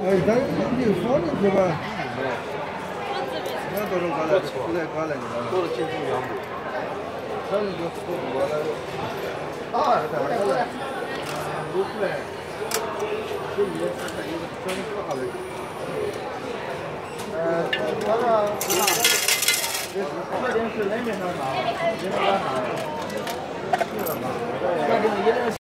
哎，咱你放进去吧。你多少块了？不太了，你。多了进步两百。上面就不多了。啊，在那。都出来。这里看有专门做好的。呃，那个，这是那边上拿，这边上拿。是的嘛？边一。